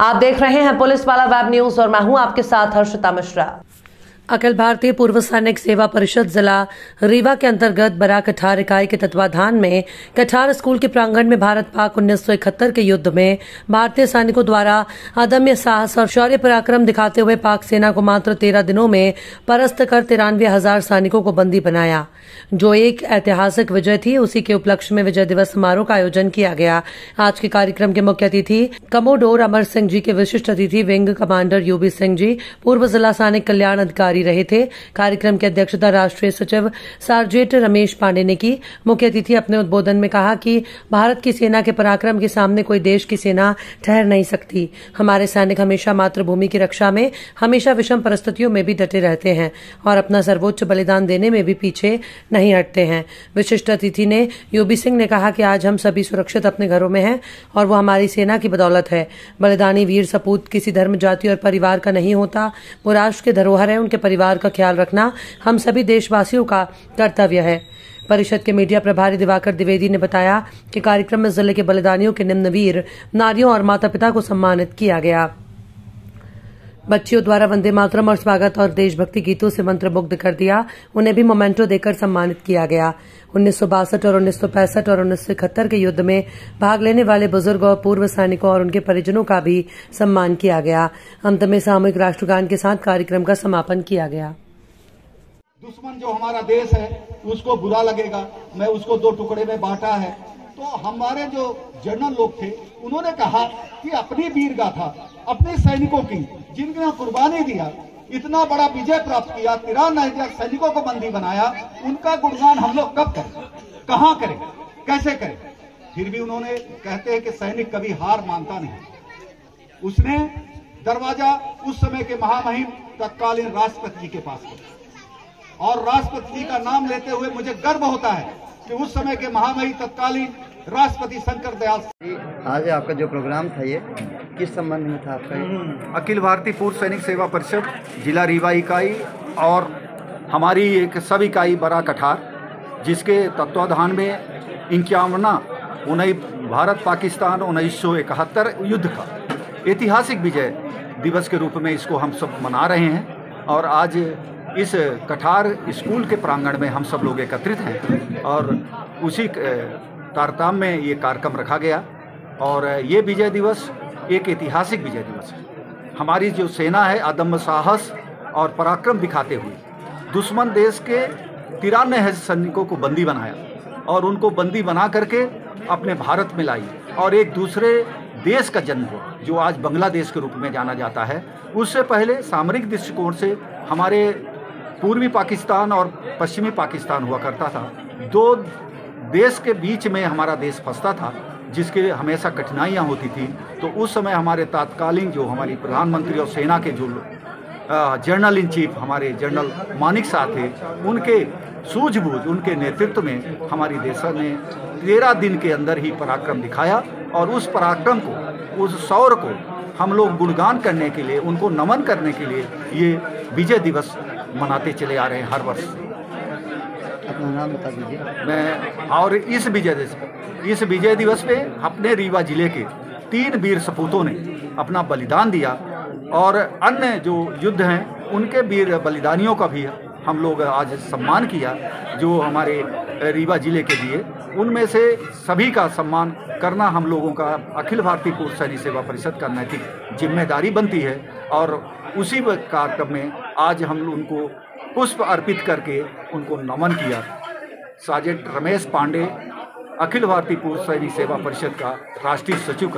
आप देख रहे हैं पुलिस वाला वेब न्यूज़ और मैं हूँ आपके साथ हर्षिता मिश्रा। अखिल भारतीय पूर्व सैनिक सेवा परिषद जिला रीवा के अंतर्गत बरा कठार इकाई के तत्वाधान में कठार स्कूल के प्रांगण में भारत पाक उन्नीस सौ इकहत्तर के युद्ध में भारतीय सैनिकों द्वारा अदम्य साहस और शौर्य पराक्रम दिखाते हुए पाक सेना को मात्र तेरह दिनों में परस्त कर तिरानवे हज़ार सैनिकों को बंदी बनाया। जो एक ऐतिहासिक विजय थी, उसी के उपलक्ष्य में विजय दिवस समारोह का आयोजन किया गया। आज के कार्यक्रम के मुख्य अतिथि कमोडोर अमर सिंह जी के विशिष्ट अतिथि wing commander U B Singh ji, पूर्व जिला सैनिक कल्याण अधिकारी जारी रहे थे। कार्यक्रम की अध्यक्षता राष्ट्रीय सचिव सार्जेट रमेश पांडे ने की। मुख्य अतिथि अपने उद्बोधन में कहा कि भारत की सेना के पराक्रम के सामने कोई देश की सेना ठहर नहीं सकती। हमारे सैनिक हमेशा मातृभूमि की रक्षा में, हमेशा विषम परिस्थितियों में भी डटे रहते हैं और अपना सर्वोच्च बलिदान देने में भी पीछे नहीं हटते हैं। विशिष्ट अतिथि ने यूबी सिंह ने कहा कि आज हम सभी सुरक्षित अपने घरों में हैं और वो हमारी सेना की बदौलत है। बलिदानी वीर सपूत किसी धर्म जाति और परिवार का नहीं होता। वो राष्ट्र के धरोहर है, उनके परिवार का ख्याल रखना हम सभी देशवासियों का कर्तव्य है। परिषद के मीडिया प्रभारी दिवाकर द्विवेदी ने बताया कि कार्यक्रम में ज़िले के बलिदानियों के निम्नवीर नारियों और माता पिता को सम्मानित किया गया। बच्चियों द्वारा वंदे मातरम और स्वागत और देशभक्ति गीतों से मंत्रमुग्ध कर दिया। उन्हें भी मोमेंटो देकर सम्मानित किया गया। उन्नीस सौ बासठ और उन्नीस सौ पैंसठ और उन्नीस सौ इकहत्तर के युद्ध में भाग लेने वाले बुज़ुर्ग और पूर्व सैनिकों और उनके परिजनों का भी सम्मान किया गया। अंत में सामूहिक राष्ट्रगान के साथ कार्यक्रम का समापन किया गया। दुश्मन जो हमारा देश है, उसको बुरा लगेगा। मैं उसको दो टुकड़े में बांटा है। तो हमारे जो जनरल लोग थे, उन्होंने कहा कि अपनी वीर गाथा अपने सैनिकों की जिनने कुर्बानी दिया, इतना बड़ा विजय प्राप्त किया हज़ार सैनिकों को बंदी बनाया, उनका गुणगान हम लोग कब करें? कहाँ करें? कैसे करें? फिर भी उन्होंने कहते हैं कि सैनिक कभी हार मानता नहीं। उसने दरवाज़ा उस समय के महामहिम तत्कालीन राष्ट्रपति जी के पास और राष्ट्रपति जी का नाम लेते हुए मुझे गर्व होता है कि उस समय के महामहिम तत्कालीन राष्ट्रपति शंकर दयाल आज आपका जो प्रोग्राम था ये किस संबंध में था आपका हम्म, अखिल भारतीय पूर्व सैनिक सेवा परिषद जिला रीवा इकाई और हमारी एक सब इकाई बड़ा कठार जिसके तत्वाधान में इक्यावना उन्नीस भारत पाकिस्तान उन्नीस सौ इकहत्तर युद्ध का ऐतिहासिक विजय दिवस के रूप में इसको हम सब मना रहे हैं। और आज इस कठार स्कूल के प्रांगण में हम सब लोग एकत्रित हैं और उसी तारताम में ये कार्यक्रम रखा गया और ये विजय दिवस एक ऐतिहासिक विजय दिवस है। हमारी जो सेना है, अदम्य साहस और पराक्रम दिखाते हुए दुश्मन देश के तिरानवे हज सैनिकों को बंदी बनाया और उनको बंदी बना करके अपने भारत में लाई और एक दूसरे देश का जन्म हुआ, जो आज बांग्लादेश के रूप में जाना जाता है। उससे पहले सामरिक दृष्टिकोण से हमारे पूर्वी पाकिस्तान और पश्चिमी पाकिस्तान हुआ करता था। दो देश के बीच में हमारा देश फंसता था, जिसके हमेशा कठिनाइयाँ होती थी तो उस समय हमारे तात्कालीन जो हमारी प्रधानमंत्री और सेना के जो जनरल इन चीफ, हमारे जनरल मानिक शाह थे, उनके सूझबूझ, उनके नेतृत्व में हमारी देश ने तेरह दिन के अंदर ही पराक्रम दिखाया, और उस पराक्रम को, उस शौर को हम लोग गुणगान करने के लिए, उनको नमन करने के लिए ये विजय दिवस मनाते चले आ रहे हैं हर वर्ष। अपना नाम बता दीजिए। मैं और इस विजय दिवस इस विजय दिवस पे अपने रीवा ज़िले के तीन वीर सपूतों ने अपना बलिदान दिया और अन्य जो युद्ध हैं, उनके वीर बलिदानियों का भी हम लोग आज सम्मान किया, जो हमारे रीवा ज़िले के लिए। उनमें से सभी का सम्मान करना हम लोगों का अखिल भारतीय पूर्व सैनिक सेवा परिषद का नैतिक ज़िम्मेदारी बनती है और उसी कार्यक्रम में आज हम उनको पुष्प अर्पित करके उनको नमन किया। साजेट रमेश पांडे, अखिल भारतीय पूर्व सैनिक सेवा परिषद का राष्ट्रीय सचिव